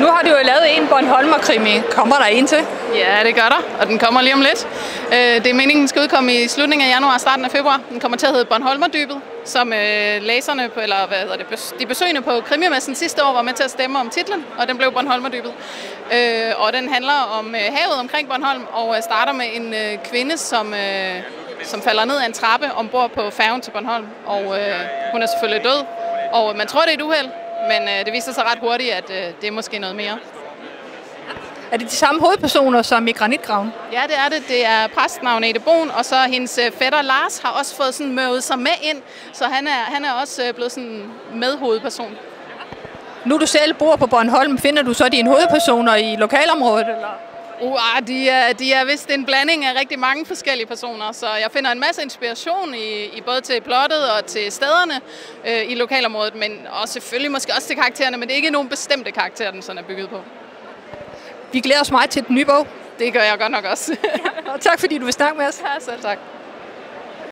Nu har du jo lavet en Bornholmer-krimi. Kommer der en til? Ja, det gør der, og den kommer lige om lidt. Øh, det er meningen, den skal udkomme i slutningen af januar og starten af februar. Den kommer til at hedde Bornholmerdybet, som øh, læserne på, eller hvad hedder det, de besøgende på krimimessen sidste år var med til at stemme om titlen, og den blev Bornholmerdybet. Øh, og den handler om øh, havet omkring Bornholm, og starter med en kvinde, som, som falder ned af en trappe ombord på færgen til Bornholm. Og hun er selvfølgelig død, og man tror, det er et uheld, men øh, det viser sig ret hurtigt, at øh, det er måske noget mere. Er det de samme hovedpersoner som i Granitgraven? Ja, det er det. Det er præsten Agnete Brun, og så hendes øh, fætter Lars har også fået sådan mødet sig med ind, så han er, han er også øh, blevet sådan medhovedperson. Nu du selv bor på Bornholm, finder du så dine hovedpersoner i lokalområdet? Eller? Uh, de, er, de er vist en blanding af rigtig mange forskellige personer, så jeg finder en masse inspiration i, i både til plottet og til stederne øh, i lokalområdet, men også selvfølgelig måske også til karaktererne, men det er ikke nogen bestemte karakterer, den sådan er bygget på. Vi glæder os meget til den nye bog. Det gør jeg godt nok også. og tak fordi du vil snakke med os. Ja, selv tak.